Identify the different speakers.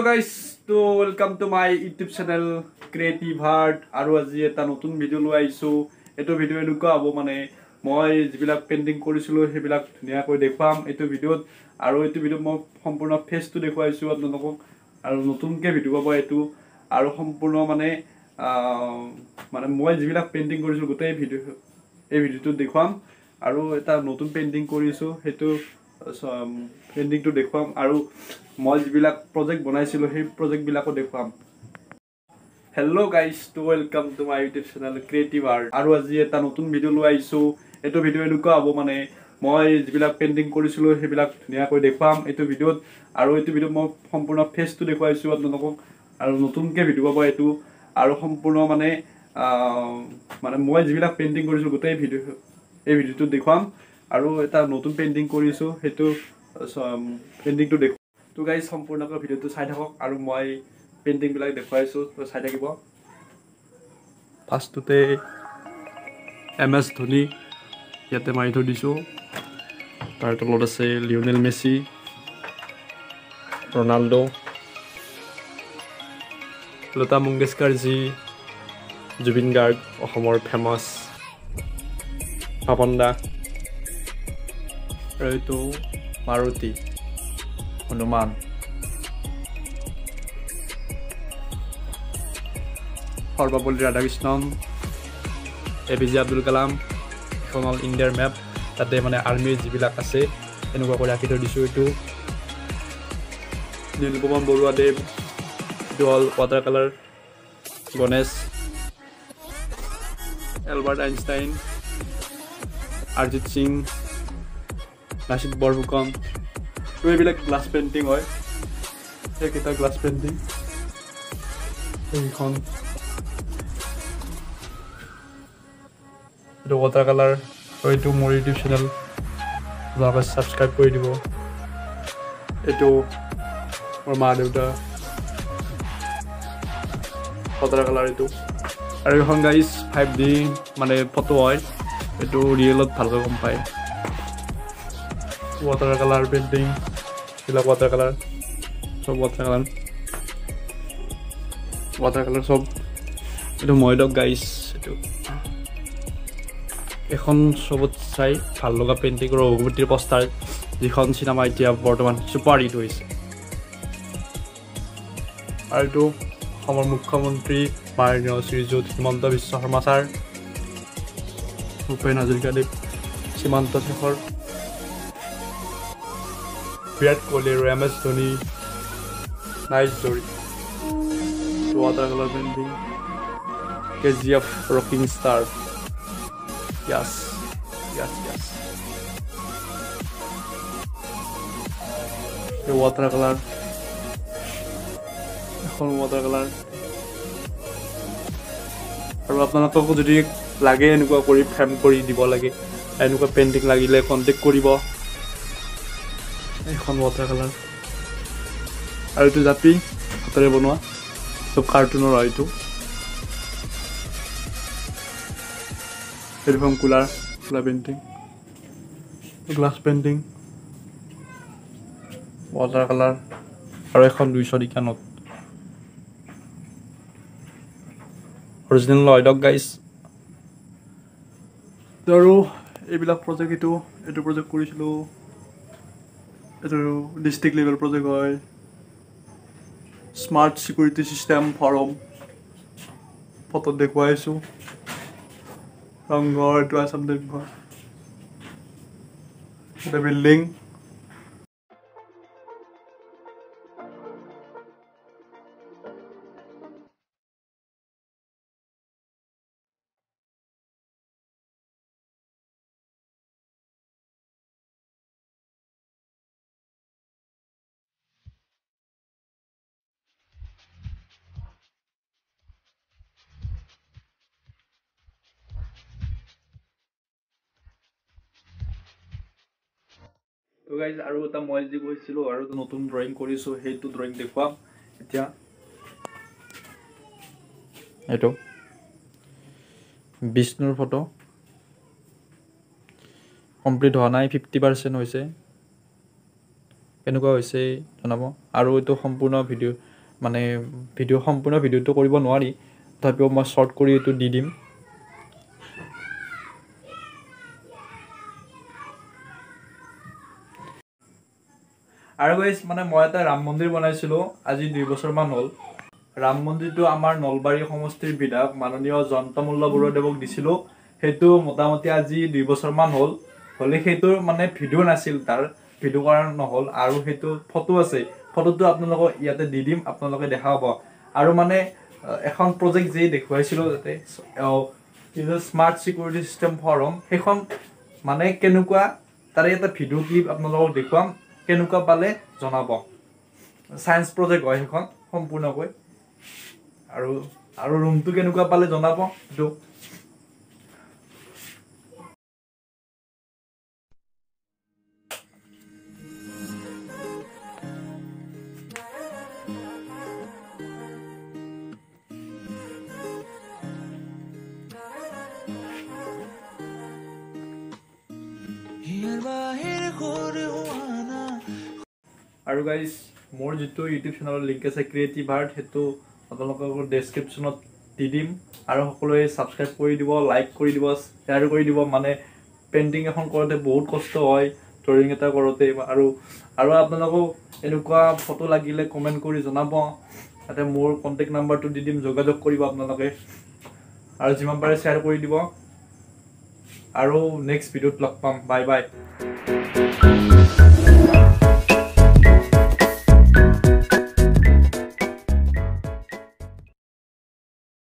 Speaker 1: Hello' guys to welcome to my YouTube channel creative heart আৰু আজি এটা নতুন ভিডিঅ' লৈ আহিছোঁ। এইটো ভিডিঅ' এনেকুৱা হ'ব মানে মই যিবিলাক পেইণ্টিং কৰিছিলোঁ সেইবিলাক ধুনীয়াকৈ দেখুৱাম এইটো ভিডিঅ'ত আৰু এইটো ভিডিঅ'ত মই সম্পূৰ্ণ ফেচটো দেখুৱাইছোঁ আপোনালোকক। আৰু নতুনকৈ ভিডিঅ' পাব এইটো। আৰু সম্পূৰ্ণ মানে মানে মই যিবিলাক পেইণ্টিং কৰিছিলোঁ গোটেই ভিডিঅ' এই ভিডিঅ'টোত দেখুৱাম। আৰু এটা নতুন পেইণ্টিং কৰিছোঁ সেইটো পেইণ্টিংটো দেখুৱাম আৰু মই যিবিলাক প্ৰজেক্ট বনাইছিলোঁ সেই প্ৰজেক্টবিলাকো দেখুৱাম। Hello' guys to welcome to my YouTube channel creative art আৰু আজি এটা নতুন ভিডিঅ' লৈ আহিছোঁ। এইটো ভিডিঅ' এনেকুৱা হ'ব মানে মই যিবিলাক পেইণ্টিং কৰিছিলোঁ সেইবিলাক ধুনীয়াকৈ দেখুৱাম এইটো ভিডিঅ'ত আৰু এইটো ভিডিঅ'ত মই সম্পূৰ্ণ ফেচটো দেখুৱাইছোঁ আপোনালোকক। আৰু নতুনকৈ ভিডিঅ' পাব এইটো। আৰু সম্পূৰ্ণ মানে মানে মই যিবিলাক পেইণ্টিং কৰিছিলোঁ গোটেই ভিডিঅ' এই ভিডিঅ'টোত দেখুৱাম। আৰু এটা নতুন পেইণ্টিং কৰিছোঁ সেইটো পেইণ্টিংটো দেখুৱাম তো গাইজ সম্পূৰ্ণকৈ ভিডিঅ'টো চাই থাকক আৰু মই পেইণ্টিংবিলাক দেখুৱাইছোঁ চাই থাকিব। ফাৰ্ষ্টটোতে এম এছ ধোনী ইয়াতে মাৰি থৈ দিছোঁ। তাৰ তলত আছে Lionel Messi Ronaldo Lata Mangeshkar যি জুবিন গাৰ্গ অসমৰ ফেমাছ পাপন দা। এইটো Maruti Hanuman Sarvepalli Radhakrishnan A P J Abdul Kalam এখন হ'ল ইণ্ডিয়াৰ মেপ তাতে মানে আৰ্মীৰ যিবিলাক আছে এনেকুৱাকৈ ৰাখি থৈ দিছোঁ এইটো। নীলপৱন বৰুৱাদেৱ এইটো হ'ল water colour Ganesh Albert Einstein Arijit Singh Lachit Borphukan তো এইবিলাক গ্লাছ পেইণ্টিং হয় সেইকেইটা গ্লাছ পেইণ্টিং এইখন এইটো ৱাটাৰ কালাৰ এইটো মোৰ ইউটিউব চেনেল আপোনালোকে ছাবস্ক্ৰাইব কৰি দিব এইটো মোৰ মা দেউতা ৱাটাৰ কালাৰ এইটো আৰু এইখন গাইজ ফাইভ ডি মানে ফটো হয় এইটো ৰিয়েলত ভালকৈ গম পায় ৱাটাৰ কালাৰ পেইণ্টিং এইবিলাক ৱাটাৰ কালাৰ চব ৱাটাৰ কালাৰ ৱাটাৰ কালাৰ চব এইটো মই দক গাইছ এইটো এখন চবত চাই ভাল লগা পেইণ্টিং ৰঘুপতিৰ পষ্টাৰ যিখন চিনেমা এতিয়া বৰ্তমান ছুপাৰ হিট হৈছে। আৰু এইটো অসমৰ মুখ্যমন্ত্ৰী মাননীয় শ্ৰীযুত হিমন্ত বিশ্ব শৰ্মা ছাৰ। ভূপেন হাজৰিকাদেৱ সীমান্ত শেখৰ। বিৰাট কোহলি আৰু এম এছ ধোনী নাইচ দৌৰি water colour painting K G F rocking star. Yes yes yes water colour এখন ৱাটাৰ কালাৰ। আৰু আপোনালোককো যদি লাগে এনেকুৱা কৰি ফ্ৰেম কৰি দিব লাগে এনেকুৱা পেইণ্টিং লাগিলে কণ্টেক্ট কৰিব। এখন ৱাটাৰ কালাৰ আৰু এইটো জাপি হাতেৰে বনোৱা। চব কাৰ্টুনৰ হয় এইটো। এইখন colour colour painting glass painting water colour আৰু এখন দুইশ টকীয়া নোট অৰিজিনেল হয় ডক গাইজ আৰু এইবিলাক প্ৰজেক্ট এইটো এইটো প্ৰজেক্ট কৰিছিলোঁ। এইটো ডিষ্ট্ৰিক্ট লেভেল প্ৰজেক্ট হয়। স্মাৰ্ট ছিকিউৰিটি ছিষ্টেম ফৰম ফটোত দেখুৱাইছোঁ। ৰংঘৰ এইটো আছাম এটা বিল্ডিং তো গাইজ আৰু এটা মই যি কৈছিলোঁ আৰু এটা নতুন ড্ৰয়িং কৰিছোঁ সেইটো ড্ৰয়িং দেখুৱাম। এতিয়া এইটো। বিষ্ণুৰ ফটো কমপ্লিট হোৱা নাই ফিফটি পাৰ্চেণ্ট হৈছে। কেনেকুৱা হৈছে জনাব। আৰু এইটো সম্পূৰ্ণ ভিডিঅ' মানে ভিডিঅ' সম্পূৰ্ণ ভিডিঅ'টো কৰিব নোৱাৰি। তথাপিও মই শ্বৰ্ট কৰি এইটো দি দিম। আৰু গাইজ মানে মই এটা ৰাম মন্দিৰ বনাইছিলোঁ আজি দুই বছৰমান হ'ল। ৰাম মন্দিৰটো আমাৰ নলবাৰী সমষ্টিৰ বিধায়ক মাননীয় জয়ন্তমল্ল বৰুৱাদেৱক দিছিলোঁ। সেইটো মোটামুটি আজি দুই বছৰমান হ'ল। হ'লে সেইটোৰ মানে ভিডিঅ' নাছিল তাৰ ভিডিঅ' কৰা নহ'ল। আৰু সেইটো ফটো আছে ফটোটো আপোনালোকক ইয়াতে দি দিম আপোনালোকে দেখা পাব। আৰু মানে এখন প্ৰজেক্ট যি দেখুৱাইছিলোঁ যাতে স্মাৰ্ট চিকিউৰিটি চিষ্টেম ফৰম সেইখন মানে কেনেকুৱা তাৰে এটা ভিডিঅ' ক্লিপ আপোনালোকক দেখুৱাম। কেনেকুৱা পালে জনাব। ছায়েন্স প্ৰজেক্ট হয় সেইখন সম্পূৰ্ণকৈ। আৰু আৰু ৰুমটো কেনেকুৱা পালে জনাব সেইটো।
Speaker 2: সৰু হোৱা না
Speaker 1: আৰু গাইজ মোৰ যিটো ইউটিউব চেনেলৰ লিংক আছে ক্ৰিয়েটিভ আৰ্ট সেইটো আপোনালোকৰ ডেছক্ৰিপশ্যনত দি দিম। আৰু সকলোৱে ছাবস্ক্ৰাইব কৰি দিব লাইক কৰি দিব শ্বেয়াৰ কৰি দিব মানে পেইণ্টিং এখন কৰোঁতে বহুত কষ্ট হয় ড্ৰয়িং এটা কৰোঁতে। আৰু আৰু আপোনালোকক এনেকুৱা ফটো লাগিলে কমেণ্ট কৰি জনাব। তাতে মোৰ কণ্টেক্ট নাম্বাৰটো দি দিম যোগাযোগ কৰিব আপোনালোকে। আৰু যিমান পাৰে শ্বেয়াৰ কৰি দিব। আৰু নেক্সট ভিডিঅ'ত লগ পাম। Bye bye